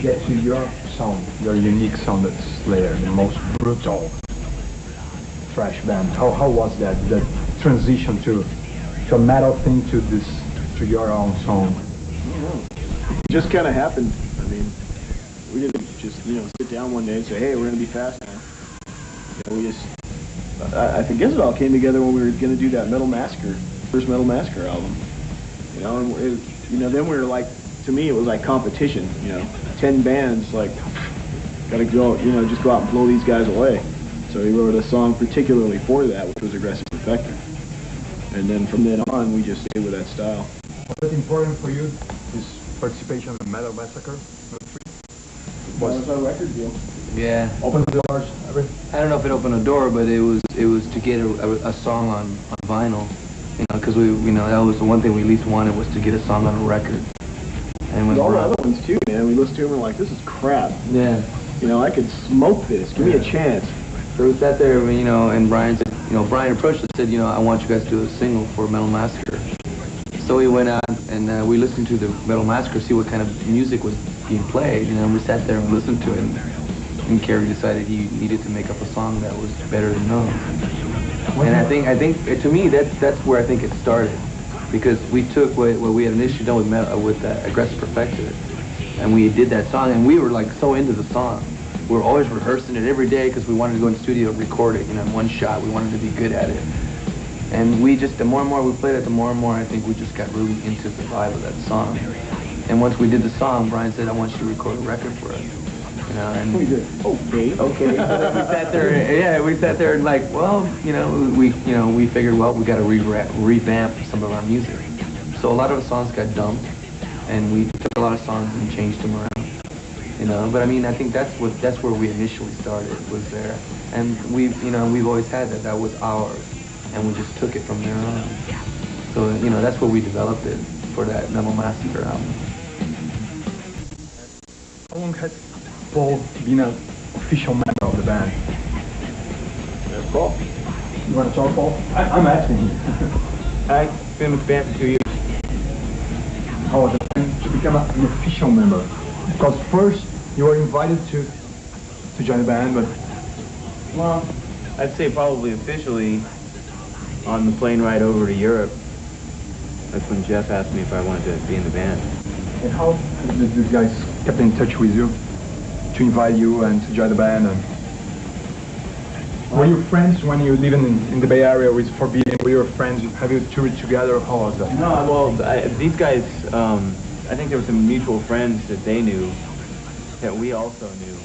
get to your sound, your unique sound that's Slayer, the most brutal thrash band. How, how was that, the transition to, to a metal thing to this, to your own song? It just kind of happened. I mean, we didn't just, you know, sit down one day and say, hey, we're going to be fast now. You know, we just, I, I guess it all came together when we were going to do that Metal Massacre, first Metal Massacre album. You know, and it, you know, then we were like, to me, it was like competition, you know, 10 bands, like, gotta go, you know, just go out and blow these guys away. So he wrote a song particularly for that, which was Aggressive Perfector. And then from then on, we just stayed with that style. Was it important for you, this participation in Metal Massacre? Was our record deal. Yeah. Open the doors, everything? I don't know if it opened a door, but it was it was to get a, a, a song on, on vinyl, you know, because we you know that was the one thing we least wanted was to get a song on a record. And all the other ones too, man. We listened to them and we're like, this is crap. yeah, You know, I could smoke this. Give me a chance. so we sat there, you know, and Brian said, you know, Brian approached us and said, you know, I want you guys to do a single for Metal Massacre. So we went out and uh, we listened to the Metal Massacre, see what kind of music was being played, you know, and we sat there and listened to it. And, and Kerry decided he needed to make up a song that was better than known. And I think, I think, to me, that's that's where I think it started, because we took what, what we had initially done with metal, with Aggressive Perfector, and we did that song, and we were like so into the song. We were always rehearsing it every day because we wanted to go in the studio and record it, you know, in one shot. We wanted to be good at it. And we just, the more and more we played it, the more and more I think we just got really into the vibe of that song. And once we did the song, Brian said, I want you to record a record for us. You know, and We did. Okay. okay. we sat there, yeah, we sat there and like, well, you know, we, you know, we figured, well, we got to re- revamp some of our music. So a lot of the songs got dumped, and we took a lot of songs and changed them around. You know, but I mean, I think that's what that's where we initially started was there, and we, you know, we've always had that. That was ours, and we just took it from there on. So you know, that's where we developed it for that Metal Massacre album. How long had Paul being an official member of the band? That's Paul. You want to talk, Paul? I, I'm asking you. I've been with the band for two years. How was it to become a- an official member? Because first you were invited to to join the band, but Well, I'd say probably officially on the plane ride over to Europe. That's when Jeff asked me if I wanted to be in the band. and how did the guys kept in touch with you to invite you and to join the band? And were you friends when you lived in, in the Bay Area with Forbidden? Were you friends? Have you toured together? How was that? No, well, I, these guys, um, I think there were some mutual friends that they knew that we also knew.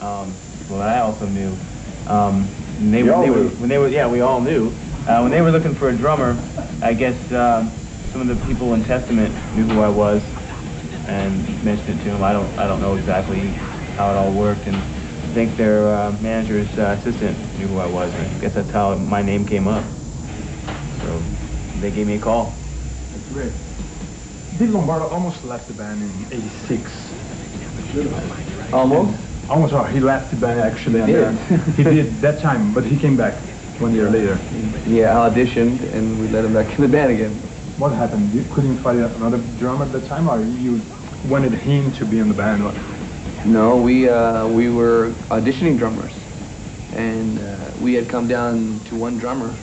Um, well, that I also knew. Um, and they, We all they were, when they were, yeah, we all knew. Uh, when they were looking for a drummer, I guess uh, some of the people in Testament knew who I was and mentioned it to them. I don't, I don't know exactly how it all worked, and I think their uh, manager's uh, assistant knew who I was. And I guess that's how my name came up. So they gave me a call. That's great. Dave Lombardo almost left the band in '86. Almost. Almost, uh, he left the band actually, and Did. he did that time, but he came back one year later. Yeah, I auditioned and we let him back in the band again. What happened? You couldn't find another drummer at the time, or you wanted him to be in the band? No, we uh, we were auditioning drummers, and uh, we had come down to one drummer,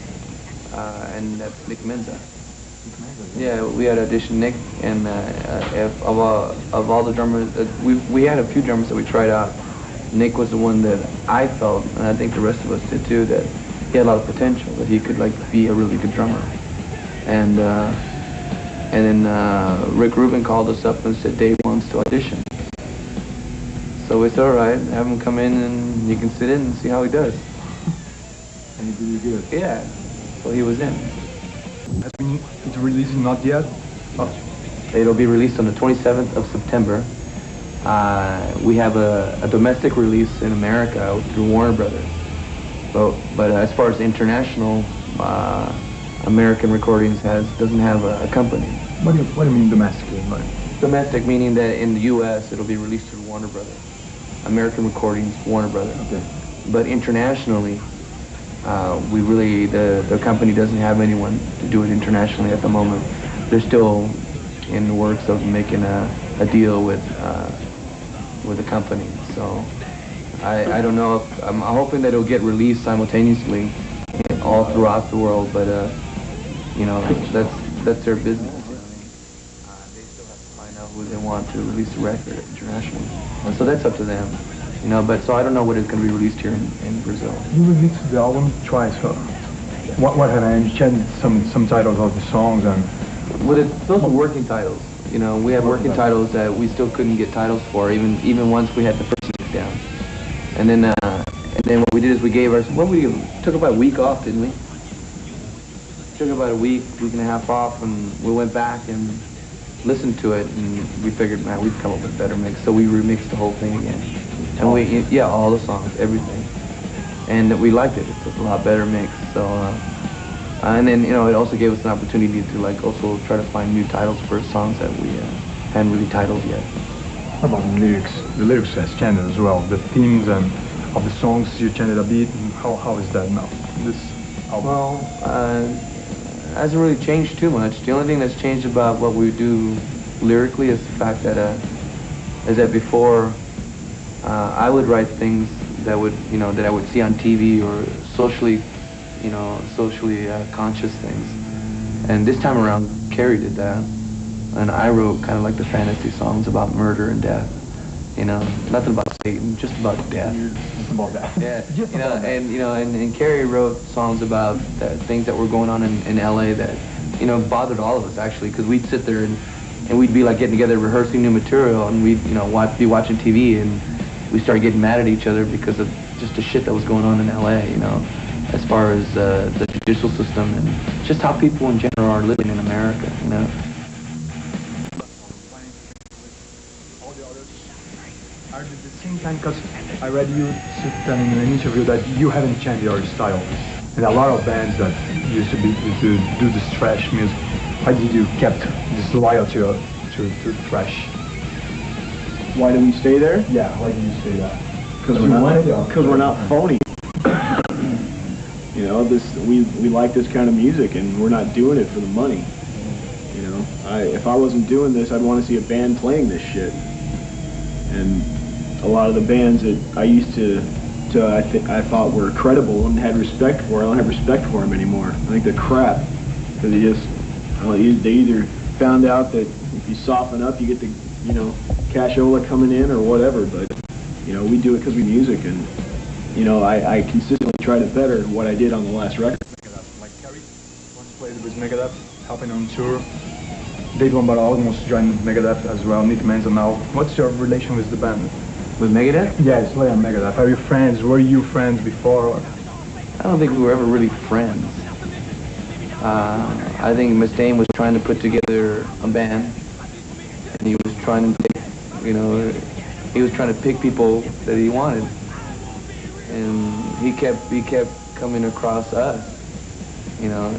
uh, and that's Nick Menza. Yeah, we had auditioned Nick, and uh, uh, of all of all the drummers, uh, we we had a few drummers that we tried out. Nick was the one that I felt, and I think the rest of us did too, that he had a lot of potential, that he could like be a really good drummer. And uh, and then uh, Rick Rubin called us up and said Dave wants to audition. So it's all right. Have him come in and you can sit in and see how he does. And he did good. Yeah. So he was in. It's released not yet? Oh, It'll be released on the 27th of September. Uh, we have a, a domestic release in America through Warner Brothers. But, but as far as international, uh, American Recordings has doesn't have a, a company. what do you what do you mean domestically? Domestic meaning that in the U.S. it'll be released through Warner Brothers. American Recordings, Warner Brothers. okay. But internationally, uh, we really, the, the company doesn't have anyone to do it internationally at the moment. They're still in the works of making a, a deal with uh, with the company. So I, I don't know if I'm hoping that it'll get released simultaneously all throughout the world, but uh, you know that's that's their business. You know what I mean? Uh, they still have to find out who they want to release the record internationally. And So that's up to them. You know, but so I don't know what is going to be released here in, in Brazil. You remixed the album twice. So what what? You changed some some titles of the songs and Well, it, those were working titles. You know, we had working titles that we still couldn't get titles for, even even once we had the first music down. And then, uh, and then what we did is we gave our, what we took about a week off, didn't we? Took about a week, week and a half off, and we went back and listened to it, and we figured, man, we'd come up with a better mix. So we remixed the whole thing again. And we, yeah, all the songs, everything. And we liked it. It's a lot better mix. So. Uh, and then, you know, it also gave us an opportunity to, like, also try to find new titles for songs that we uh, hadn't really titled yet. How about the lyrics? The lyrics has changed as well. The themes and of the songs you changed a bit. How how is that now? This album. Well, uh, hasn't really changed too much. The only thing that's changed about what we do lyrically is the fact that, uh, is that before, uh, I would write things that would, you know, that I would see on TV or socially, you know, socially uh, conscious things. And this time around, Kerry did that. And I wrote kind of like the fantasy songs about murder and death. You know, nothing about Satan, just about death. Just about that. Yeah, Just you know, and you know, and, and Kerry wrote songs about that, things that were going on in, in LA that, you know, bothered all of us actually, because we'd sit there and, and we'd be like getting together rehearsing new material, and we'd, you know, watch, be watching TV, and we started getting mad at each other because of just the shit that was going on in LA, you know, as far as uh, the judicial system and just how people in general are living in America, you know. Time because I read you in an interview that you haven't changed your style. And a lot of bands that used to be used to do this thrash music, why did you kept this loyalty to to, to thrash? Why do we stay there? Yeah, why did you stay there? Because we're not it? because we're not phony. you know, this we we like this kind of music, and we're not doing it for the money. You know, I if I wasn't doing this, I'd want to see a band playing this shit. And a lot of the bands that I used to to I think I thought were credible and had respect for, I don't have respect for them anymore. I think they're crap because they just well, they either found out that if you soften up, you get the you know cashola coming in or whatever, but you know, we do it because we music, and you know, I, I consistently try to better what I did on the last record. Like Kerry, once played with Megadeth, helping on tour. Dave Lombardo almost joined Megadeth as well, Nick Menza now. What's your relation with the band? With Megadeth? Yes, play on Megadeth. Are you friends? Were you friends before? Or? I don't think we were ever really friends. Uh, I think Mustaine was trying to put together a band, and he was trying to pick, you know, he was trying to pick people that he wanted, and he kept he kept coming across us, you know,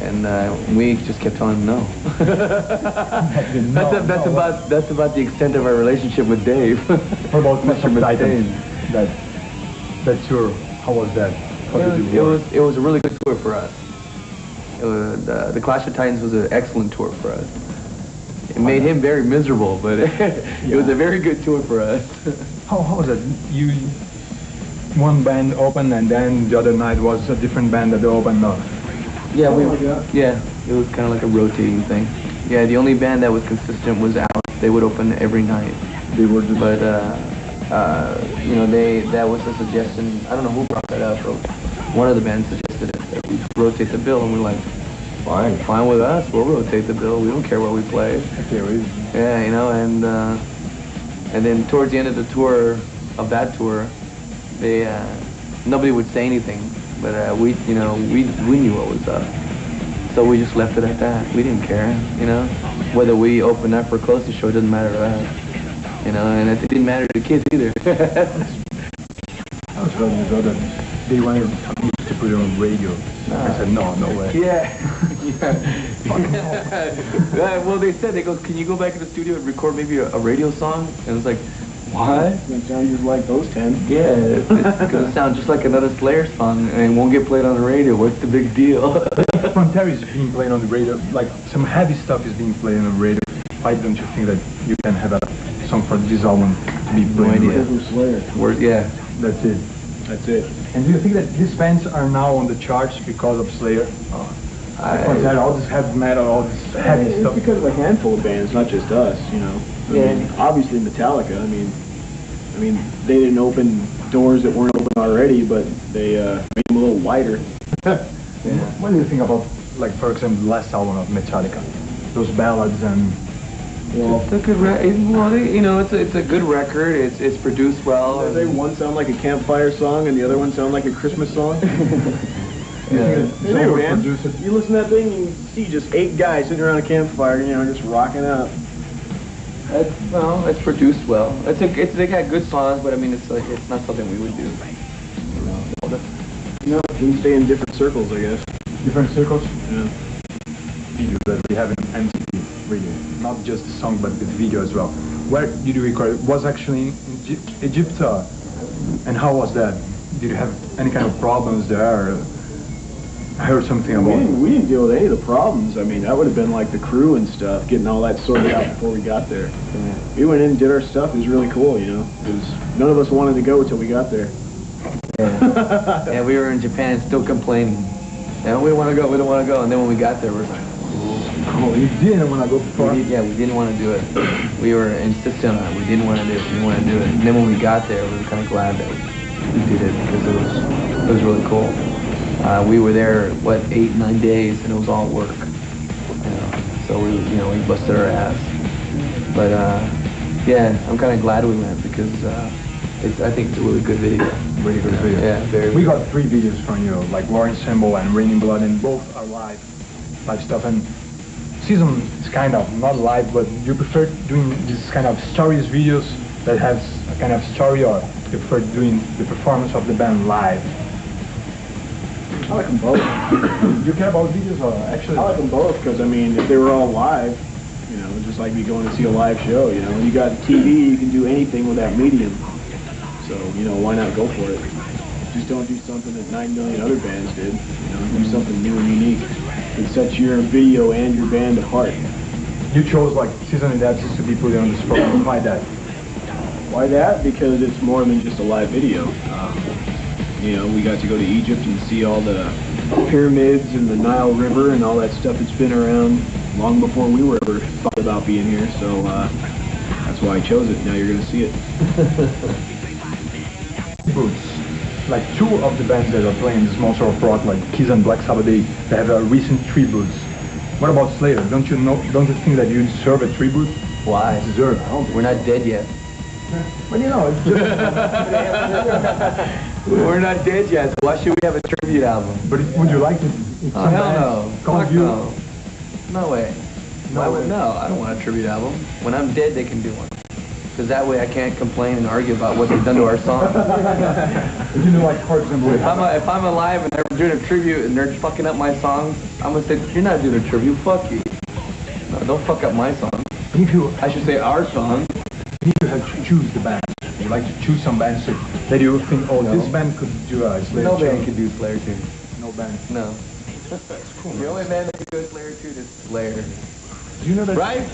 and uh, we just kept telling him no. that's No, that's no, about that's about the extent of our relationship with Dave. What about Mr. Mustaine. That that tour, how was that? How It did was, you it was it was a really good tour for us. It was, uh, the Clash of Titans was an excellent tour for us. It made him very miserable, but it was a very good tour for us. How, how was it? You one band opened and then the other night was a different band that opened up. Yeah, we, yeah, it was kind of like a rotating thing. Yeah, the only band that was consistent was Alice. They would open every night, They were just but uh, uh, you know, they that was a suggestion. I don't know who brought that up, but one of the bands suggested it, that we rotate the bill, and we're like, fine, fine with us. We'll rotate the bill. We don't care what we play. Okay, we, Yeah, you know, and uh, and then towards the end of the tour, of that tour, they uh, nobody would say anything, but uh, we, you know, we we knew what was up, so we just left it at that. We didn't care, you know, whether we opened up or closed the show doesn't matter to us, you know, and it didn't matter to the kids either. I was telling you though that they wanted me to put it on radio. I said no, no way. Yeah. yeah. well, they said they go, can you go back to the studio and record maybe a, a radio song? And it's like, what? It sounds just like those ten. Yeah, it's, it's gonna sound just like another Slayer song, and it won't get played on the radio. What's the big deal? Frontier is being played on the radio, like some heavy stuff is being played on the radio. Why don't you think that you can have a song for this album to be playing idea. with. Because we're Slayer. We're, yeah. That's it. That's it. And do you think that these bands are now on the charts because of Slayer? Because they had all this heavy metal, all this heavy It's stuff. because of a handful of bands, not just us, you know. I Yeah. mean, obviously Metallica. I mean, I mean, they didn't open doors that weren't open already, but they uh, made them a little wider. yeah. What do you think about, like, for example, the last album of Metallica? Those ballads and Well, It's a good, re- it- well, they, you know, it's a, it's a good record. It's it's produced well. they one sound like a campfire song and the other one sound like a Christmas song. yeah. Hey, man, you listen to that thing, and you see just eight guys sitting around a campfire, you know, just rocking out. It's, well, it's produced well. It's a, it's, they got good songs, but I mean, it's like, it's not something we would do. You know, we stay in different circles, I guess. different circles? Yeah. Video that we have in MTV, really. Not just the song, but the video as well. Where did you record it? Was actually in Egypt, Egypt uh, and how was that? Did you have any kind of problems there? I heard something We about didn't, we didn't deal with any of the problems. I mean, that would have been like the crew and stuff, getting all that sorted out before we got there. We went in and did our stuff. It was really cool, you know. It was, none of us wanted to go until we got there. Yeah. yeah, we were in Japan still complaining. Yeah, we want to go, we don't want to go. And then when we got there, we're like, Oh, you didn't want to go we before? did, yeah, we didn't want to do it. We were insisting on it. We didn't want to do it. We didn't want to do it. And then when we got there, we were kind of glad that we did it because it was it was really cool. Uh, we were there what eight nine days and it was all work. You know, so we you know we busted our ass. But uh, yeah, I'm kind of glad we went because uh, it's I think it's a really good video. Really good video. Yeah, very. We got three videos from you, like War Ensemble and Raining Blood, and both are live, live stuff. And season is kind of not live, but you prefer doing these kind of stories videos that has a kind of story, or you prefer doing the performance of the band live? I like them both. you care about videos, or actually? I like them both because, I mean, if they were all live, you know, just like me going to see a live show, you know, when you got TV, you can do anything with that medium. So, you know, why not go for it? Just don't do something that 9 million other bands did. You know, do something new and unique that sets your video and your band apart. You chose like season and depths to be put on the spot. Why that? Why that? Because it's more than just a live video. Um, you know, we got to go to Egypt and see all the pyramids and the Nile River and all that stuff that's been around long before we were ever thought about being here. So uh, that's why I chose it. Now you're going to see it. Boots. Like two of the bands that are playing this monster of rock, like Kiss and Black Sabbath, they, they have a recent tribute. What about Slayer? Don't you know? Don't you think that you deserve a tribute? Why? Deserve. We're not dead yet. But you know, We're not dead yet. So why should we have a tribute album? but it, would you like to? Uh, if Oh some hell no! call Fuck you, no! No way. No Why would- way. no, I don't want a tribute album. When I'm dead, they can do one. Because that way I can't complain and argue about what they've done to our song. you know, like for example, if, I'm a, if I'm alive and they're doing a tribute and they're fucking up my songs, I'm gonna say, you're not doing a tribute, fuck you. No, don't fuck up my song. if you I should say our song. if you had to choose the band, you like to choose some bands that that you think, oh, No. this band could do uh, a Slayer No band can do Slayer tune. No band. No. That's cool. The only band that could do Slayer tune is Slayer. Do you know that? Right?